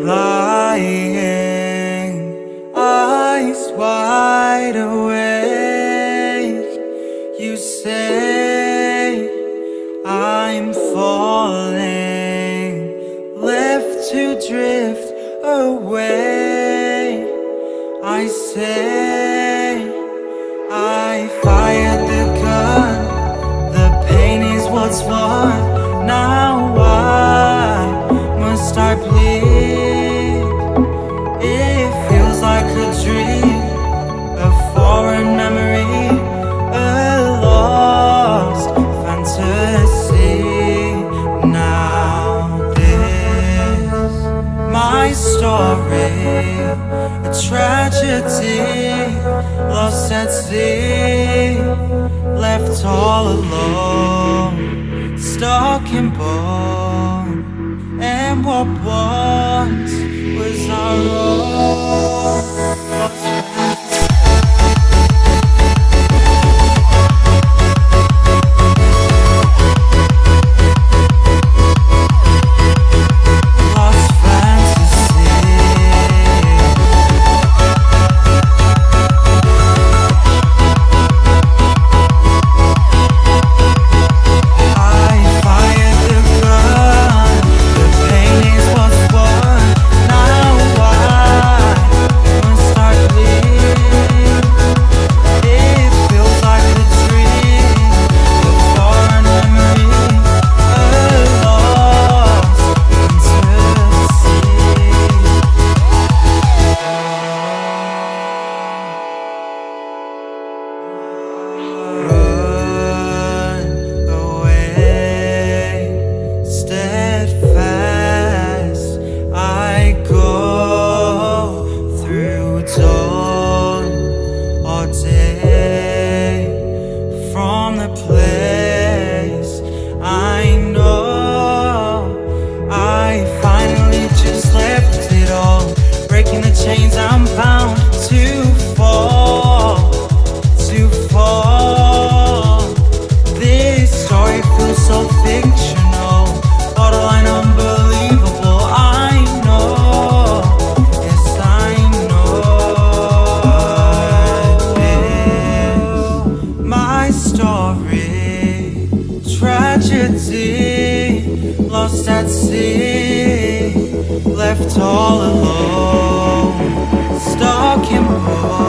Lying, eyes wide awake. You say I'm falling. Left to drift away. I say I fired the gun. The pain is what's won. Now story A tragedy Lost at sea Left all alone Stuck in bone. And what once was our own lost at sea, left all alone, stuck in